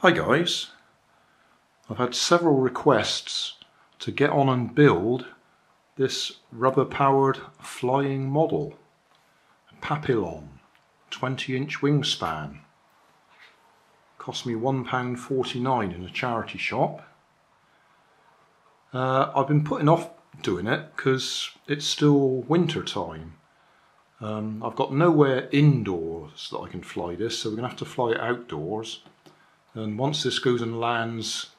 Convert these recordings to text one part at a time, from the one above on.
Hi guys, I've had several requests to get on and build this rubber powered flying model, Papillon, 20 inch wingspan. Cost me £1.49 in a charity shop. Uh, I've been putting off doing it because it's still winter time. Um, I've got nowhere indoors that I can fly this, so we're going to have to fly it outdoors and once this goes and lands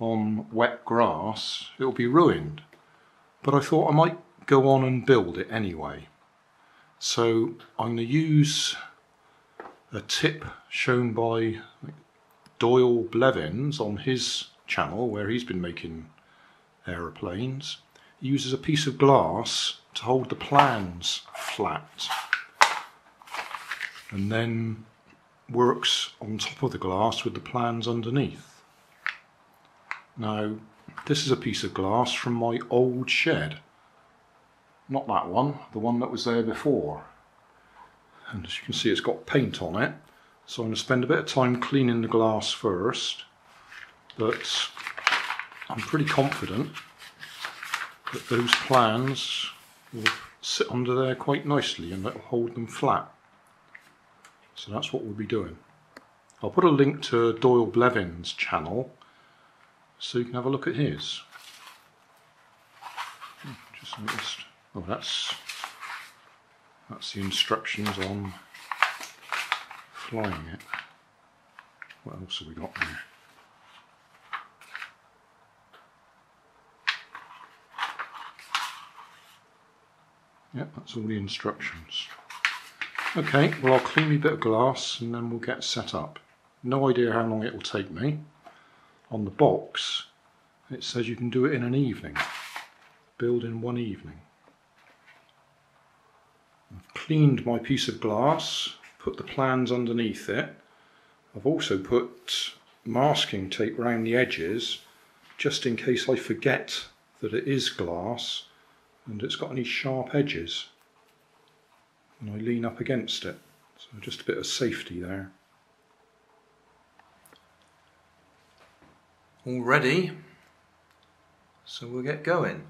on wet grass it'll be ruined. But I thought I might go on and build it anyway. So I'm going to use a tip shown by Doyle Blevins on his channel where he's been making aeroplanes. He uses a piece of glass to hold the plans flat. And then works on top of the glass with the plans underneath. Now, this is a piece of glass from my old shed. Not that one, the one that was there before. And as you can see, it's got paint on it. So I'm going to spend a bit of time cleaning the glass first. But I'm pretty confident that those plans will sit under there quite nicely and it'll hold them flat. So that's what we'll be doing. I'll put a link to Doyle Blevin's channel so you can have a look at his. Just noticed. Oh, that's that's the instructions on flying it. What else have we got there? Yep, that's all the instructions. Okay, well I'll clean a bit of glass and then we'll get set up. No idea how long it will take me. On the box it says you can do it in an evening. Build in one evening. I've cleaned my piece of glass, put the plans underneath it. I've also put masking tape around the edges just in case I forget that it is glass and it's got any sharp edges and I lean up against it. So just a bit of safety there. All ready, so we'll get going.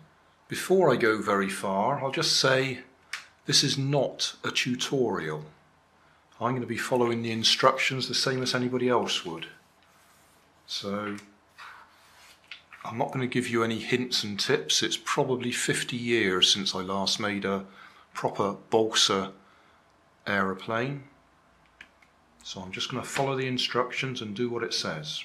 Before I go very far, I'll just say this is not a tutorial. I'm going to be following the instructions the same as anybody else would. So I'm not going to give you any hints and tips. It's probably 50 years since I last made a proper balsa aeroplane. So I'm just going to follow the instructions and do what it says.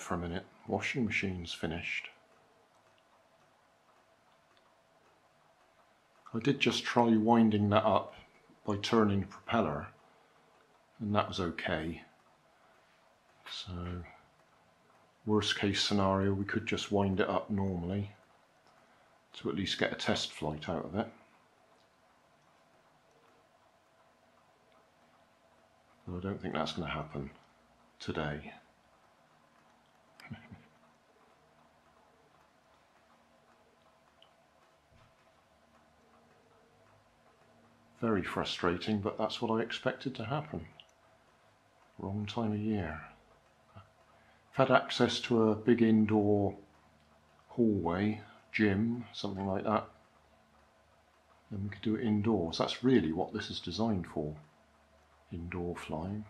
For a minute. Washing machine's finished. I did just try winding that up by turning the propeller and that was okay. So worst case scenario we could just wind it up normally to at least get a test flight out of it. But I don't think that's going to happen today. Very frustrating, but that's what I expected to happen. Wrong time of year. I've had access to a big indoor hallway, gym, something like that. Then we could do it indoors. That's really what this is designed for. Indoor flying.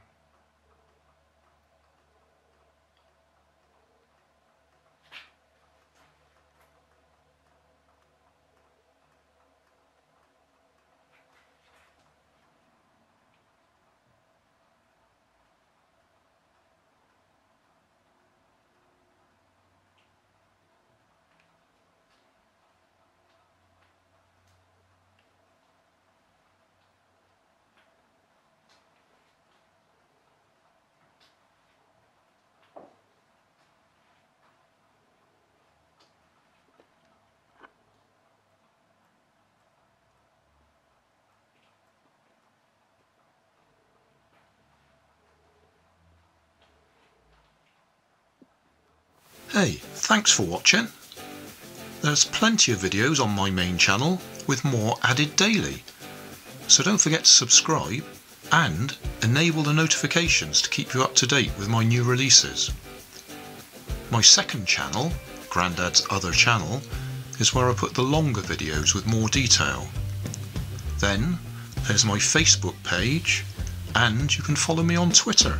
Hey, thanks for watching. There's plenty of videos on my main channel with more added daily. So don't forget to subscribe and enable the notifications to keep you up to date with my new releases. My second channel, Grandad's Other Channel, is where I put the longer videos with more detail. Then there's my Facebook page and you can follow me on Twitter.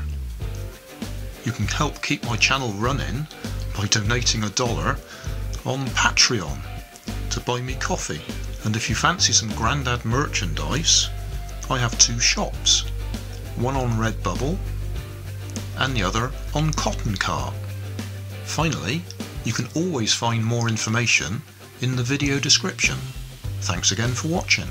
You can help keep my channel running by donating a dollar on Patreon to buy me coffee. And if you fancy some Grandad merchandise, I have two shops. One on Redbubble and the other on Cotton Cart. Finally, you can always find more information in the video description. Thanks again for watching.